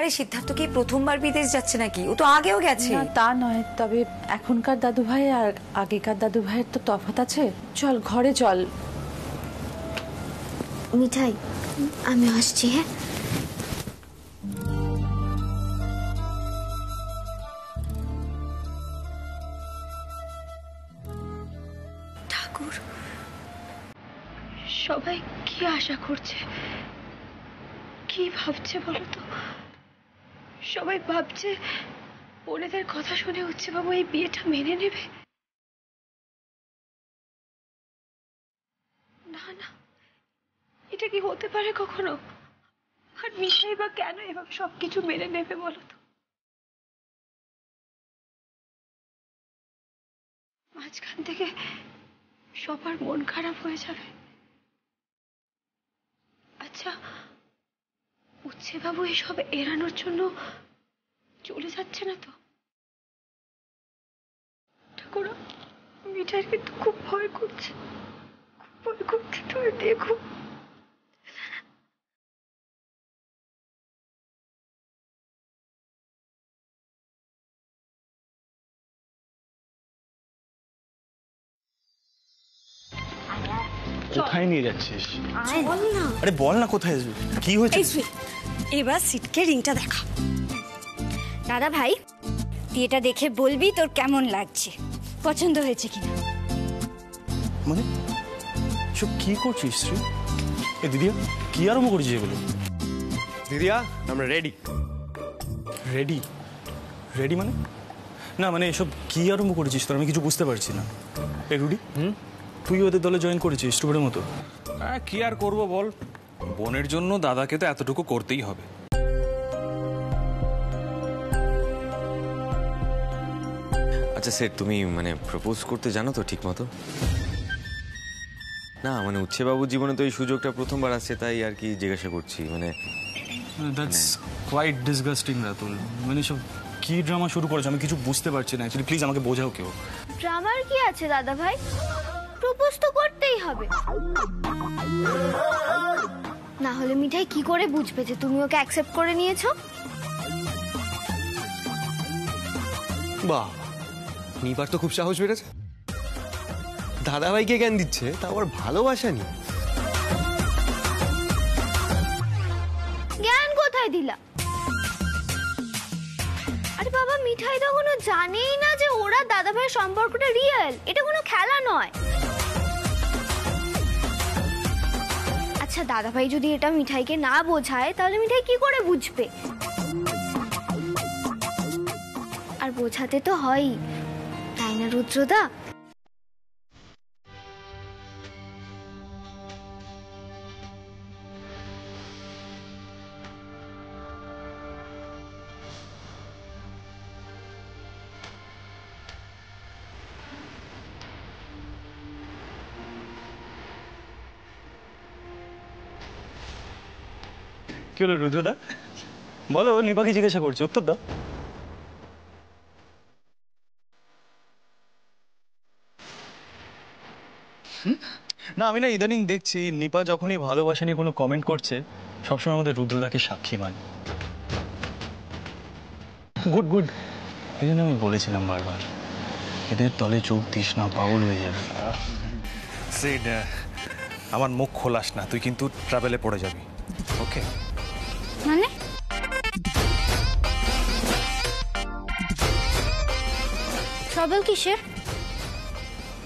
আরে সিদ্ধার্থ কি প্রথমবার বিদেশ যাচ্ছে নাকি? ও তো আগেও গেছে। না তা নয় তবে এখনকার দাদু ভাই আর আগেকার দাদু ভাইয়ের তো তফাৎ আছে। চল ঘরে চল। মিঠাই আমি আসছি হ্যাঁ? ঠাকুর। সবাই কি আশা করছে? কি ভাবছে বলো তো? সবাই ভাবছে বোনেদের কথা শুনে বাবু এই বিয়েটা মেনে নেবে। না না, এটা কি হতে পারে কখনো? আর মিশাই বা কেন এভাবে সবকিছু মেনে নেবে বলো তো? মাঝখান থেকে সবার মন খারাপ হয়ে যাবে। আচ্ছা বাবু এসব এড়ানোর জন্য। চলে যাচ্ছে না তো। ঠাকুর মিঠাইয়ের কিন্তু খুব ভয় করছে। খুব ভয় করছে তুমি দেখো। কোথায় নিয়ে যাচ্ছিস? আরে বল না কোথায় কি হয়েছে? এবার সিটকে রিংটা দেখা। দাদা ভাই তুই এটা দেখে বলবি তোর কেমন লাগছে? পছন্দ হয়েছে কিনা? মানে সব কি করছিস শ্রী এ দিদিয়া কি আরম্ভ করেছিস এগুলো? দিদিয়া আমরা রেডি রেডি রেডি মানে? না মানে এসব কি আরম্ভ করেছিস তোর? আমি কিছু বুঝতে পারছি না। এ রুডি হুম? তুই ওদের দলে জয়েন করেছিস স্টুডেন্টের মতো? হ্যাঁ কি আর করব বল? বোনের জন্য দাদাকে তো এতটুকু করতেই হবে। আচ্ছা স্যার তুমি মানে প্রপোজ করতে জানো তো ঠিক মতো? না মানে উচ্ছেবাবুর জীবনে তো এই সুযোগটা প্রথমবার আসছে তাই আর কি জিজ্ঞাসা করছি মানে দ্যাটস কোয়াইট ডিসগাস্টিং রাতুল মানে সব কি ড্রামা শুরু করেছে? আমি কিছু বুঝতে পারছি না। অ্যাকচুয়ালি প্লিজ আমাকে বোঝাও কেউ। ড্রামার কি আছে দাদা ভাই প্রপোজ তো করতেই হবে। না হলে মিঠাই কি করে বুঝবে যে তুমি ওকে অ্যাকসেপ্ট করে নিয়েছো? বাহ নিবার তো খুব সাহস বেড়েছে। দাদাভাইকে জ্ঞান দিচ্ছে তা আবার ভালোবাসা নি জ্ঞান কোথায় দিলা? আরে বাবা মিঠাই তো কোনো জানেই না যে ওরা দাদা ভাইয়ের সম্পর্কটা রিয়েল এটা কোনো খেলা নয়। আচ্ছা দাদা ভাই যদি এটা মিঠাইকে না বোঝায়, তাহলে মিঠাই কি করে বুঝবে? আর বোঝাতে তো হয়ই। তাই না, রুদ্রদা? কি হলো রুদ্রদা? বলো নিপাকে জিজ্ঞাসা করছি উত্তর দাও। হুম? না আমি না ইদানিং দেখছি নিপা যখনই ভালোবাসা নিয়ে কোনো কমেন্ট করছে সবসময় আমাদের রুদ্রদাকে সাক্ষী মানে। গুড গুড এই জন্য আমি বলেছিলাম বারবার এদের তলে চোখ দিস না পাগল হয়ে যাবে। সেড আমার মুখ খোলাস না তুই কিন্তু ট্রাভেলে পড়ে যাবি। ওকে ট্রাভেল কিসের?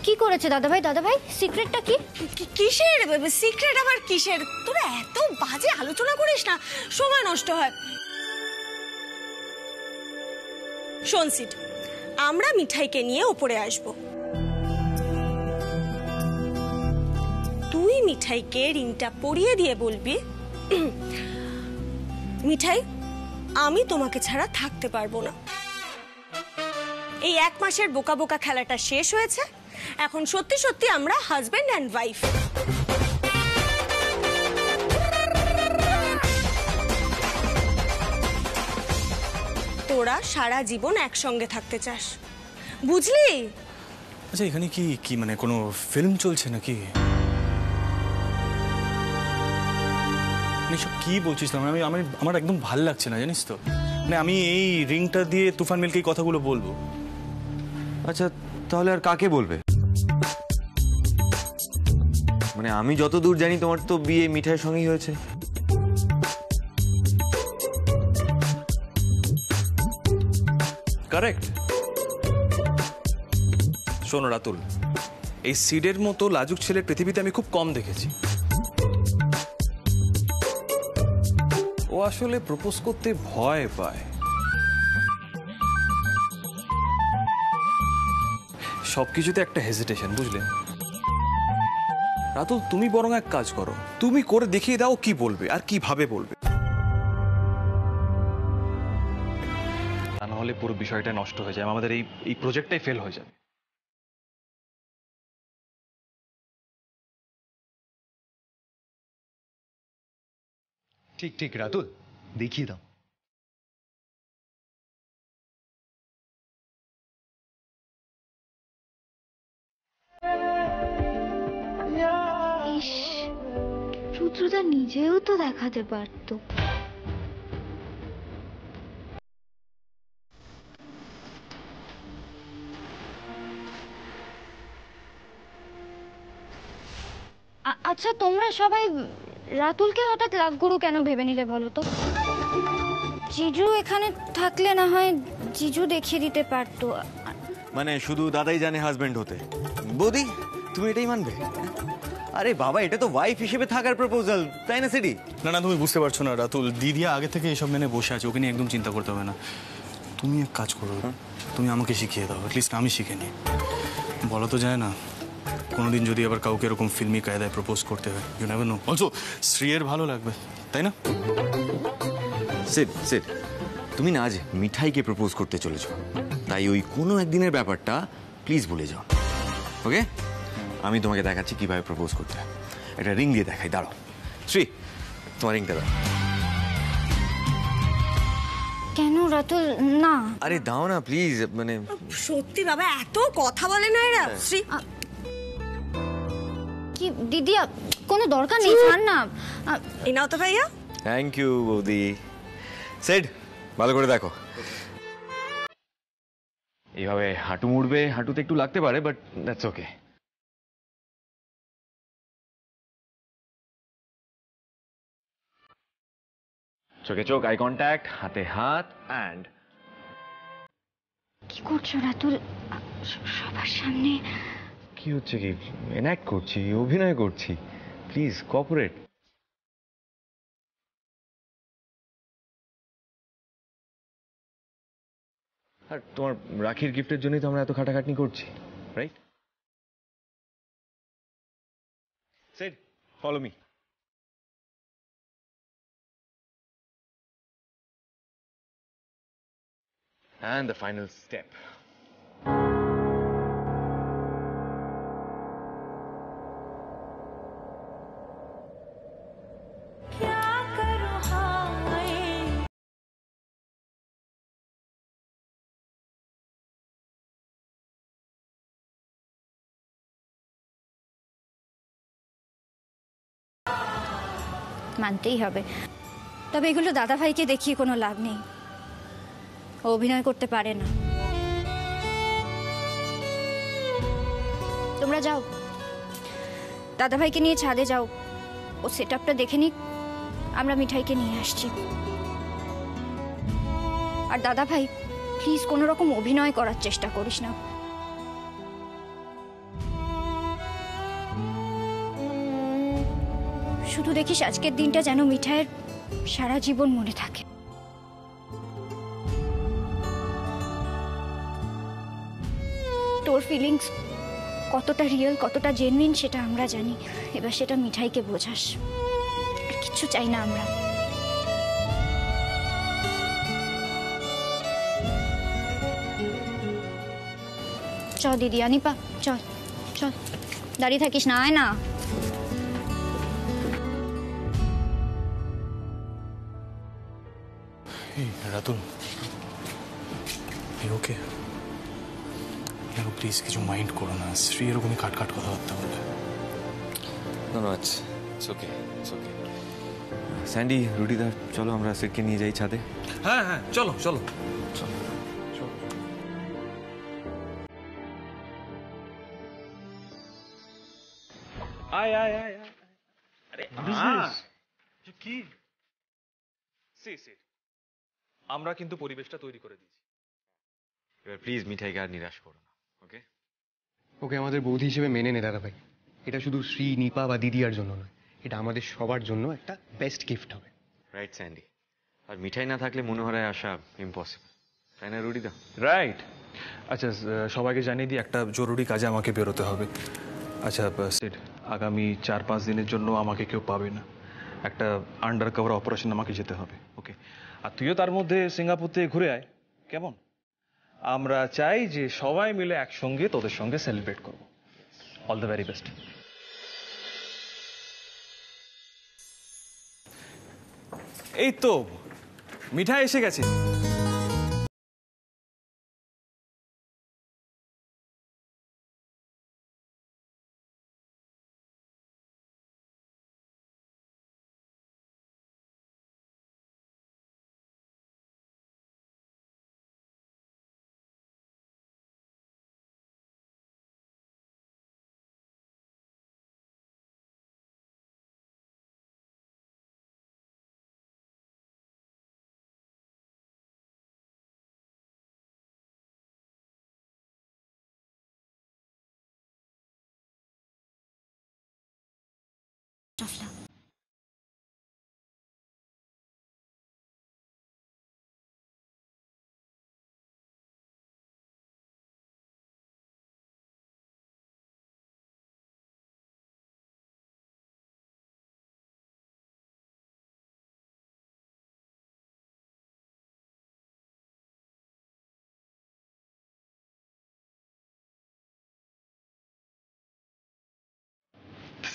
কি করেছে দাদা ভাই দাদা ভাই সিক্রেটটা কি কিসের? সিক্রেট আবার কিসের? তোরা এত বাজে আলোচনা করিস না, সময় নষ্ট হয়। শোন, সিট, আমরা মিঠাইকে নিয়ে ওপরে আসব। তুই মিঠাইকে রিংটা পরিয়ে দিয়ে বলবি, মিঠাই, আমি তোমাকে ছাড়া থাকতে পারব না। এই এক মাসের বোকা বোকা খেলাটা শেষ হয়েছে। এখন সত্যি সত্যি আমরা হাজব্যান্ড অ্যান্ড ওয়াইফ তোরা সারা জীবন একসঙ্গে থাকতে চাস। বুঝলি? আচ্ছা এখানে কি কি মানে কোনো ফিল্ম চলছে নাকি? মানে সব কি বলছিস তোমরা? আমি আমি, আমার একদম ভালো লাগছে না, জানিস তো? মানে আমি এই রিংটা দিয়ে তুফান মিলকে এই কথাগুলো বলব। আচ্ছা তাহলে আর কাকে বলবে? মানে আমি যতদূর জানি তোমার তো বিয়ে মিঠাইয়ের সঙ্গেই হয়েছে। কারেক্ট শোনো রাতুল, এই সিডের মতো লাজুক ছেলে পৃথিবীতে আমি খুব কম দেখেছি। ও আসলে প্রপোজ করতে ভয় পায়। সবকিছুতে একটা হেজিটেশন বুঝলে? রাতুল তুমি বরং এক কাজ করো। তুমি করে দেখিয়ে দাও কি বলবে আর কীভাবে বলবে। তা নাহলে পুরো বিষয়টা নষ্ট হয়ে যাবে আমাদের এই এই প্রজেক্টটাই ফেল হয়ে যাবে। ঠিক ঠিক রাতুল দেখিয়ে দাও। রুদ্রদা নিজেও তো দেখাতে পারতো। আচ্ছা তোমরা সবাই রাতুলকে হঠাৎ লাভ গুরু কেন ভেবে নিলে বলো তো? জিজু এখানে থাকলে না হয় জিজু দেখিয়ে দিতে পারতো। মানে শুধু দাদাই জানে হাজবেন্ড হতে। বৌদি তুমি এটাই মানবে? আরে বাবা এটা তো ওয়াইফ হিসেবে থাকার প্রপোজাল তাই না সিডি? না না তুমি বুঝতে পারছ না রাতুল। দিদিয়া আগে থেকে এসব মেনে বসে আছে ওকে নিয়ে একদম চিন্তা করতে হবে না। তুমি এক কাজ করো তুমি আমাকে শিখিয়ে দাও অ্যাটলিস্ট আমি শিখে নিই। বলা তো যায় না কোনোদিন যদি আবার কাউকে এরকম ফিল্মি কায়দায় প্রপোজ করতে হয় ইউ নেভার নো অলসো শ্রীয়ের ভালো লাগবে তাই না? সিড সিড তুমি না আজ মিঠাইকে প্রপোজ করতে চলেছো। তাই ওই কোনো একদিনের ব্যাপারটা প্লিজ ভুলে যাও। ওকে আমি তোমাকে দেখাচ্ছি কীভাবে প্রপোজ করতে হয়। একটা রিং দিয়ে দেখাই দাঁড়ো শ্রী তোমার রিংটা দাও। কেন রাতুল না। আরে দাও না প্লিজ মানে সত্যি বাবা এত কথা বলে না এরা। শ্রী কি দিদিয়া কোনো দরকার নেই ছাড় না। এই নাও তো ভাইয়া। থ্যাংক ইউ বৌদি। সেড ভালো করে দেখো। এইভাবে হাঁটু মুড়বে হাঁটুতে একটু লাগতে পারে বাট দ্যাটস ওকে চোখে চোখ আই কন্ট্যাক্ট হাতে হাত অ্যান্ড কি করছ রাতুল? সবার সামনে? কি হচ্ছে কি? এনাক্ট করছি অভিনয় করছি। প্লিজ কপারেট আর তোমার রাখির গিফটের জন্যই তো আমরা এত খাটাখাটনি করছি right said follow me And the final step. মানতেই হবে তবে এগুলো দাদাভাইকে দেখিয়ে কোনো লাভ নেই অভিনয় করতে পারে না। তোমরা যাও। দাদাভাইকে নিয়ে ছাদে যাও। ও সেট আপটা দেখে নিক। আমরা মিঠাইকে নিয়ে আসছি। আর দাদাভাই, প্লিজ কোনো রকম অভিনয় করার চেষ্টা করিস না। শুধু দেখিস আজকের দিনটা যেন মিঠাইয়ের সারা জীবন মনে থাকে। তোর ফিলিংস কতটা রিয়েল কতটা জেনুইন সেটা আমরা জানি। এবার সেটা মিঠাইকে বোঝাস। আর কিচ্ছু চাই না আমরা। চ দিদি আনিপা চল চল। দাঁড়িয়ে থাকিস না, আয় না। রাতুল ওকে? প্লিজ কিছু মাইন্ড করো না? শ্রী এরকমই কাট কাট কথাবার্তা বলে it's okay. It's স্যান্ডি রুটিদা চলো আমরা সিটকে নিয়ে যাই ছাদে। হ্যাঁ হ্যাঁ চলো চলো। আয় আয় আয় আয়। আরে কি? See see. আমরা কিন্তু পরিবেশটা তৈরি করে দিয়েছি। এবার প্লিজ মিঠাইকে আর নিরাশ করো না। ওকে ওকে আমাদের বৌদি হিসেবে মেনে নে দাদা ভাই। এটা শুধু শ্রী নিপা বা দিদিয়ার জন্য নয় এটা আমাদের সবার জন্য একটা বেস্ট গিফট হবে। রাইট স্যান্ডি আর মিঠাই না থাকলে মনে হয় আসা ইম্পসিবল তাই না রুটিদা রাইট আচ্ছা সবাইকে জানিয়ে দিই একটা জরুরি কাজে আমাকে বেরোতে হবে। আচ্ছা সিড আগামী চার পাঁচ দিনের জন্য আমাকে কেউ পাবে না। একটা আন্ডার কভার অপারেশন আমাকে যেতে হবে ওকে আর তুইও তার মধ্যে সিঙ্গাপুর থেকে ঘুরে আয়। কেমন? আমরা চাই যে সবাই মিলে একসঙ্গে তোদের সঙ্গে সেলিব্রেট করব। অল দ্য ভেরি বেস্ট এই তো, মিঠাই এসে গেছে। দিস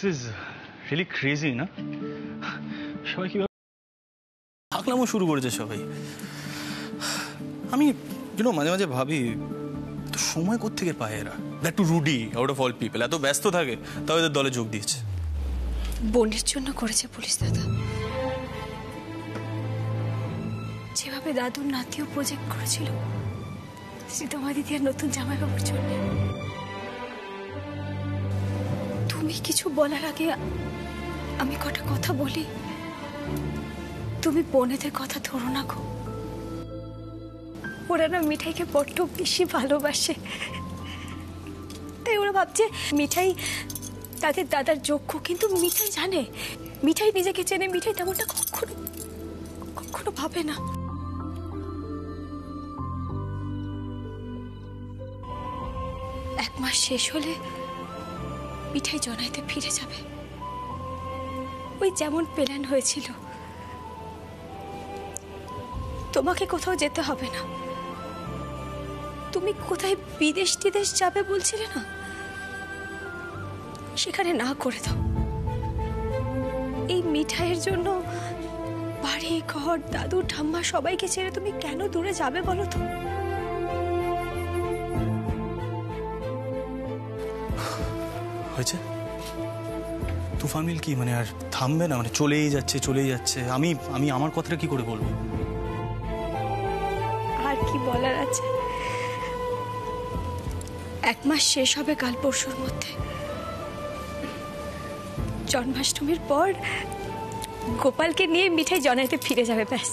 ইজ রিয়েলি ক্রেজি না? সবাই কীভাবে থাকলামও শুরু করেছে সবাই। আমি ইউনো মাঝে মাঝে ভাবি তো সময় কোত্থেকে পায় এরা? That too Rudy out of all people এত ব্যস্ত থাকে তাও এদের দলে যোগ দিয়েছে। বোনের জন্য করেছে পুলিশ দাদা যেভাবে দাদুর নাতিও প্রজেক্ট করেছিল সীতামা দিদি আর নতুন জামাই বাবুর জন্য। তুমি কিছু বলার আগে আমি কটা কথা বলি? তুমি বোনেদের কথা ধরো না গো। ওরা না মিঠাইকে বড্ড বেশি ভালোবাসে। তাই ওরা ভাবছে মিঠাই তাদের দাদার যোগ্য, কিন্তু মিঠাই জানে। মিঠাই নিজেকে চেনে, মিঠাই তেমনটা কখনো কখনো ভাবে না। এক মাস শেষ হলে মিঠাই জনাইতে ফিরে যাবে। ওই যেমন প্ল্যান হয়েছিল। তোমাকে কোথাও যেতে হবে না। তুমি কোথায় বিদেশ টিদেশ যাবে বলছিলে না? সেখানে না করে দাও। এই মিঠাইয়ের জন্য বাড়ি, ঘর, দাদু, ঠাম্মা সবাইকে ছেড়ে তুমি কেন দূরে যাবে বলো তো? হয়েছে? তুফান মিল কি? মানে আর থামবে না মানে চলেই যাচ্ছে চলেই যাচ্ছে। আমি আমি আমার কথাটা কি করে বলব? আর কি বলার আছে? এক মাস শেষ হবে কাল পরশুর মধ্যে। জন্মাষ্টমীর পর গোপালকে নিয়ে মিঠাই জনাইতে ফিরে যাবে, ব্যাস।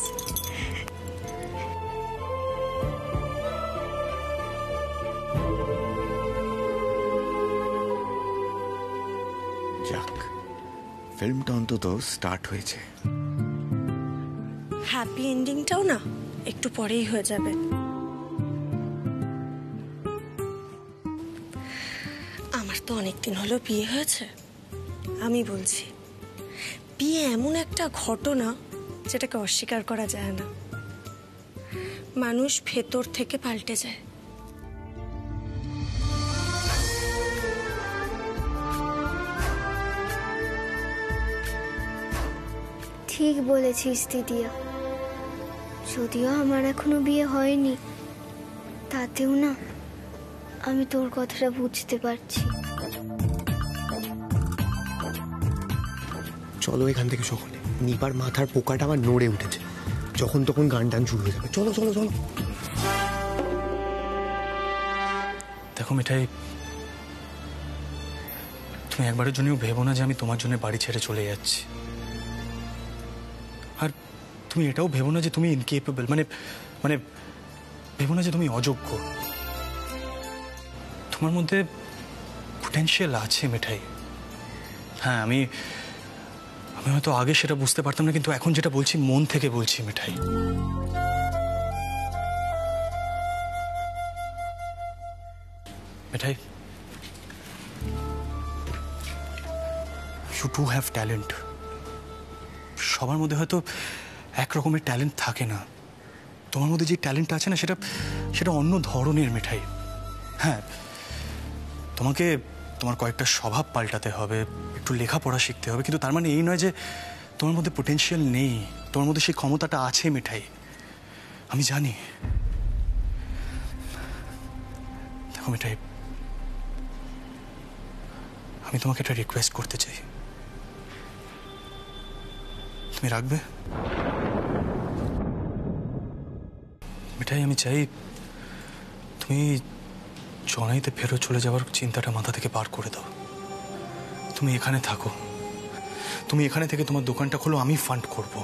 অন্তত স্টার্ট হয়েছে। হ্যাপি এন্ডিংটাও না, একটু পরেই হয়ে যাবে। আমার তো অনেক দিন হলো বিয়ে হয়েছে। আমি বলছি, বিয়ে এমন একটা ঘটনা যেটাকে অস্বীকার করা যায় না। মানুষ ভেতর থেকে পাল্টে যায়। ঠিক বলেছিস দিদিয়া যদিও আমার এখনও বিয়ে হয়নি তাতেও না আমি তোর কথাটা বুঝতে পারছি। চলো এখান থেকে সকলে। নিপার মাথার পোকাটা আমার নড়ে উঠেছে। যখন তখন গান টান শুরু হয়ে যাবে। চলো চলো চলো। দেখো মিঠাই তুমি একবারের জন্যও ভেবো না যে আমি তোমার জন্য বাড়ি ছেড়ে চলে যাচ্ছি। আর তুমি এটাও ভেবো না যে তুমি ইনকেপেবল মানে মানে ভেবো না যে তুমি অযোগ্য। তোমার মধ্যে পোটেনশিয়াল আছে মিঠাই। হ্যাঁ আমি আমি হয়তো আগে সেটা বুঝতে পারতাম না, কিন্তু এখন যেটা বলছি, মন থেকে বলছি Mithai. Mithai you too have talent সবার মধ্যে হয়তো এক রকমের ট্যালেন্ট থাকে না। তোমার মধ্যে যে ট্যালেন্টটা আছে না, সেটা সেটা অন্য ধরনের মিঠাই। হ্যাঁ তোমাকে, তোমার কয়েকটা স্বভাব পাল্টাতে হবে, একটু লেখাপড়া শিখতে হবে, কিন্তু তার মানে এই নয় যে তোমার মধ্যে পোটেনশিয়াল নেই, তোমার মধ্যে সেই ক্ষমতাটা আছে মিঠাই। আমি জানি। দেখো মিঠাই, আমি তোমাকে একটা রিকোয়েস্ট করতে চাই। তুমি রাখবে মিঠাই, আমি চাই তুমি জনাইতে ফেরত চলে যাওয়ার চিন্তাটা মাথা থেকে পার করে দাও। তুমি এখানে থাকো। তুমি এখানে থেকে তোমার দোকানটা খোলো, আমি ফান্ড করব।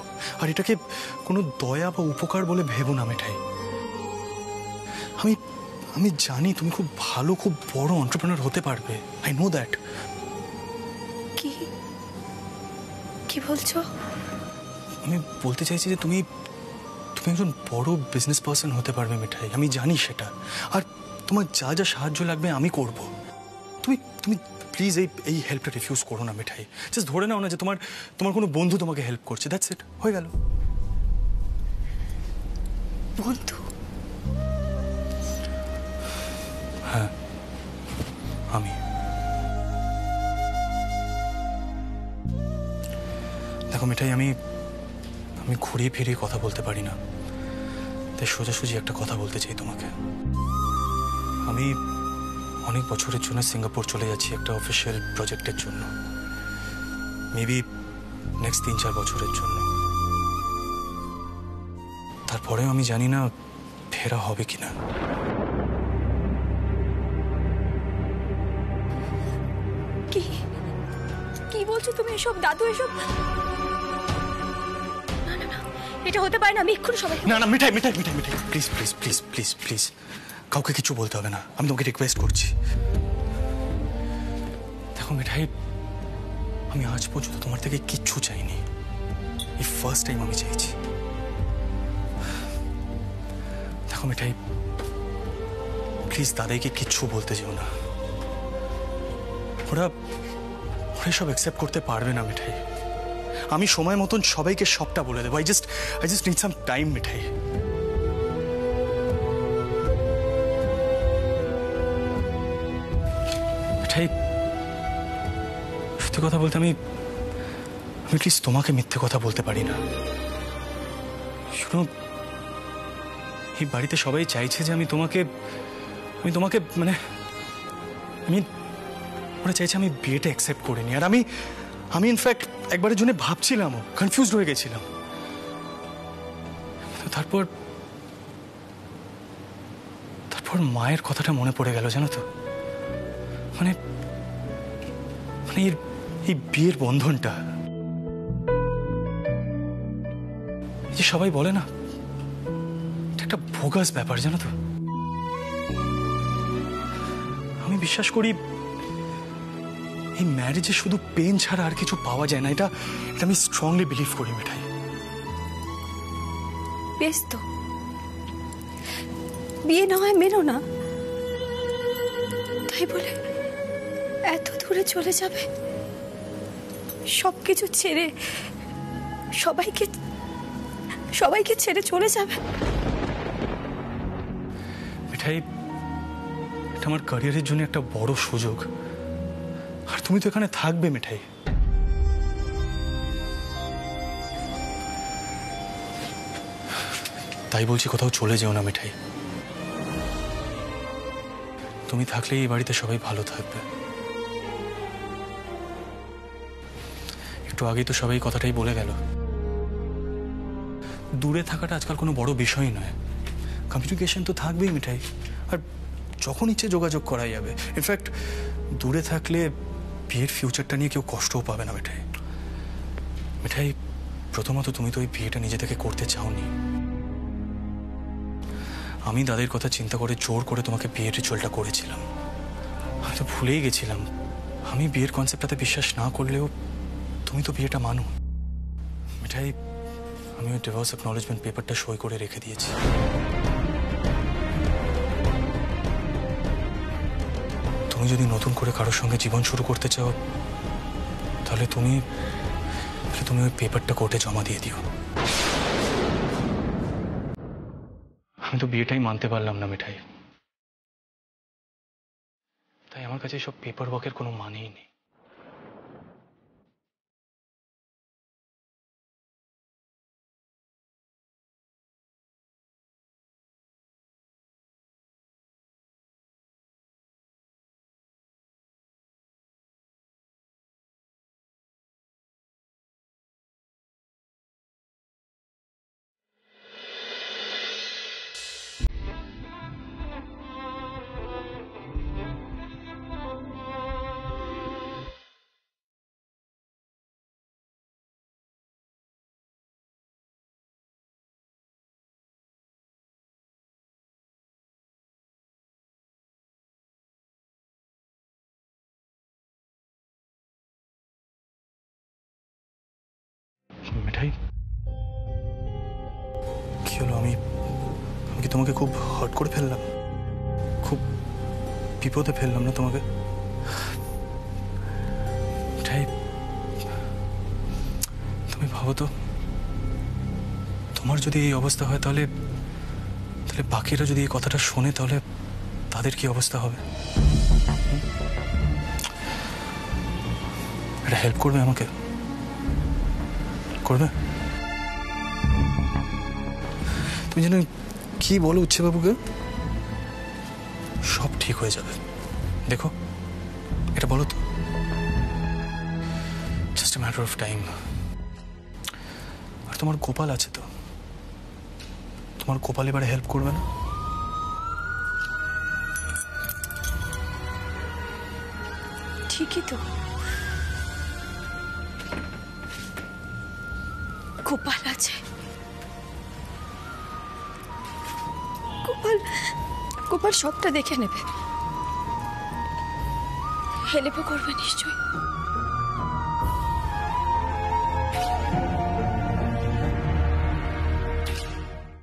আর এটাকে কোনো দয়া বা উপকার বলে ভেবো না, মিঠাই। আমি আমি জানি তুমি খুব ভালো, খুব বড় অন্টারপ্রেনার হতে পারবে। আই নো দ্যাট কি? কি বলছো? আমি বলতে চাইছি যে তুমি তুমি একজন বড় বিজনেস পার্সন হতে পারবে মিঠাই আমি জানি সেটা। আর তোমার যা যা সাহায্য লাগবে আমি করব। তুমি তুমি প্লিজ এই এই হেল্পটা রিফিউজ করো না মিঠাই। জাস্ট ধরে নাও না যে তোমার তোমার কোনো বন্ধু তোমাকে হেল্প করছে দ্যাটস ইট হয়ে গেল। বন্ধু? হ্যাঁ আমি। দেখো মিঠাই আমি আমি ঘুরিয়ে ফিরিয়ে কথা বলতে পারি না। তাই সোজাসুজি একটা কথা বলতে চাই তোমাকে। আমি অনেক বছরের জন্য সিঙ্গাপুর চলে যাচ্ছি একটা অফিসিয়াল প্রজেক্টের জন্য। মেবি নেক্সট তিন চার বছরের জন্য। তারপরেও আমি জানি না ফেরা হবে কিনা। কি? কি বলছো তুমি এসব? দাদু এসব? না না না এটা হতে পারে না, আমি এক্ষুনি সবাই না না, Mithai Mithai Mithai Mithai. Please please please please please কাউকে কিছু বলতে হবে না। আমি তোমাকে রিকোয়েস্ট করছি। দেখো মিঠাই, আমি আজ পর্যন্ত তোমার থেকে কিচ্ছু চাইনি। এই ফার্স্ট টাইম আমি চাইছি। দেখো মিঠাই প্লিজ দাদাইকে কিচ্ছু বলতে যেও না। ওরা ওরা সব অ্যাকসেপ্ট করতে পারবে না মিঠাই। আমি সময় মতন সবাইকে সবটা বলে দেবো। I just I just need some time Mithai. Mithai, সত্যি কথা বলতে আমি আমি প্লিজ তোমাকে মিথ্যে কথা বলতে পারি না। শুনো, এই বাড়িতে সবাই চাইছে যে আমি তোমাকে আমি তোমাকে মানে আমি ওরা চাইছে আমি বিয়েটা অ্যাকসেপ্ট করে নিই। আর আমি আমি ইনফ্যাক্ট একবারের জন্য ভাবছিলামও কনফিউজড হয়ে গেছিলাম। তারপর তারপর মায়ের কথাটা মনে পড়ে গেল, জানো তো? মানে মানে এর, এই বিয়ের বন্ধনটা। যে সবাই বলে না একটা ভোগাস ব্যাপার, জানো তো? আমি বিশ্বাস করি এই ম্যারেজে শুধু পেন ছাড়া আর কিছু পাওয়া যায় না এটা এটা আমি স্ট্রংলি বিলিভ করি মিঠাই। বেশ তো। বিয়ে না হয় মেনো না। তাই বলে এত দূরে চলে যাবে? সব কিছু ছেড়ে সবাইকে সবাইকে ছেড়ে চলে যাবে? মিঠাই এটা আমার ক্যারিয়ারের জন্য একটা বড় সুযোগ। আর তুমি তো এখানে থাকবে, মিঠাই। তাই বলছি কোথাও চলে যেও না, মিঠাই। তুমি থাকলে এই বাড়িতে সবাই ভালো থাকবে। একটু আগেই তো সবাই কথাটাই বলে গেল। দূরে থাকাটা আজকাল কোনো বড় বিষয় নয়। কমিউনিকেশন তো থাকবেই, মিঠাই। আর যখন ইচ্ছে যোগাযোগ করা যাবে। ইনফ্যাক্ট দূরে থাকলে বিয়ের ফিউচারটা নিয়ে কেউ কষ্টও পাবে না, মিঠাই। মিঠাই, প্রথমত তুমি তো ওই বিয়েটা নিজে থেকে করতে চাওনি। আমি দাদের কথা চিন্তা করে জোর করে তোমাকে বিয়ের রিচুয়ালটা করেছিলাম। আমি তো ভুলেই গেছিলাম। আমি বিয়ের কনসেপ্টটাতে বিশ্বাস না করলেও তুমি তো বিয়েটা মানো। মিঠাই, আমি ওই ডিভোর্স অ্যাকনলেজমেন্ট পেপারটা সই করে রেখে দিয়েছি। তুমি যদি নতুন করে কারোর সঙ্গে জীবন শুরু করতে চাও, তাহলে তুমি তুমি ওই পেপারটা কোর্টে জমা দিয়ে দিও। আমি তো বিয়েটাই মানতে পারলাম না, মিঠাই। তাই আমার কাছে সব পেপার ওয়ার্কের কোনো মানেই নেই। মিঠাই কি হলো? আমি আমি কি তোমাকে খুব হট করে ফেললাম? খুব বিপদে ফেললাম না তোমাকে? তুমি ভাবো তো। তোমার যদি এই অবস্থা হয় তাহলে তাহলে বাকিরা যদি এই কথাটা শোনে তাহলে তাদের কি অবস্থা হবে? একটা হেল্প করবে আমাকে? করবে? তুমি যেন কি বলো উচ্ছেবাবুকে? সব ঠিক হয়ে যাবে। দেখো, এটা বলো তো। জাস্ট ম্যাটার অফ টাইম আর তোমার গোপাল আছে তো? তোমার গোপাল এবারে হেল্প করবে না? ঠিকই তো। গোপাল আছে। গোপাল গোপাল সবটা দেখে নেবে। হেলেপো করবে নিশ্চয়ই।